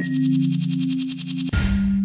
you